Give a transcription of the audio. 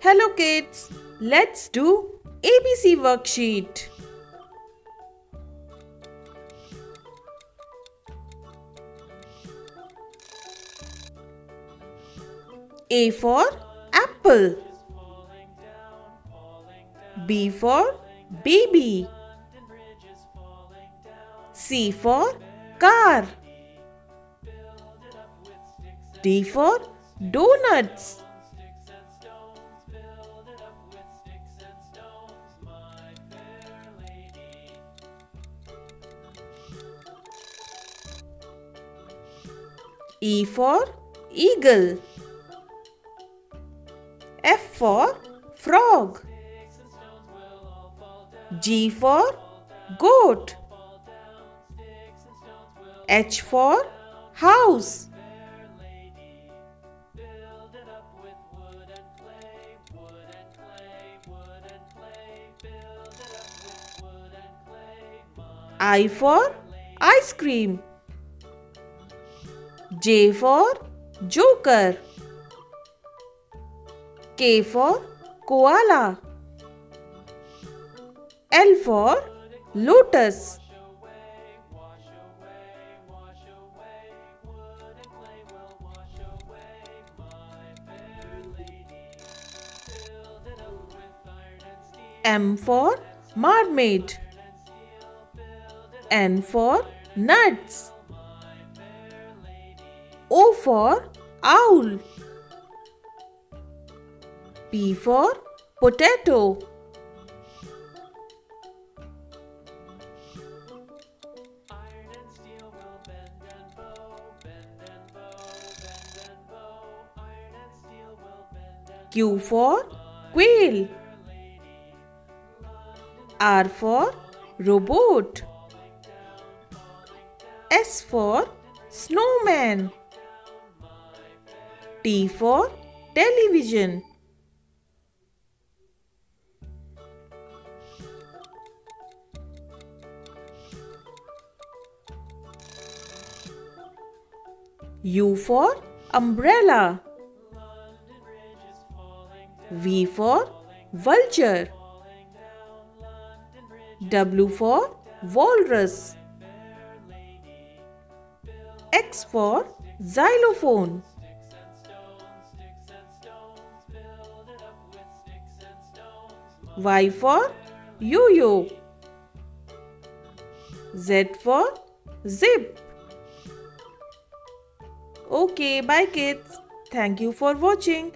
Hello kids, let's do ABC worksheet. A for apple. B for baby. C for car. D for donuts. E for eagle. F for frog. G for goat. H for house. I for ice cream. J for joker. K for koala. L for lotus. M for mermaid. N for nuts. O for owl. P for potato. Q for quail. R for robot. S for snowman. T for television. U for umbrella. V for vulture. W for walrus. X for xylophone. Y for yo-yo. Z for zip. Okay, bye kids. Thank you for watching.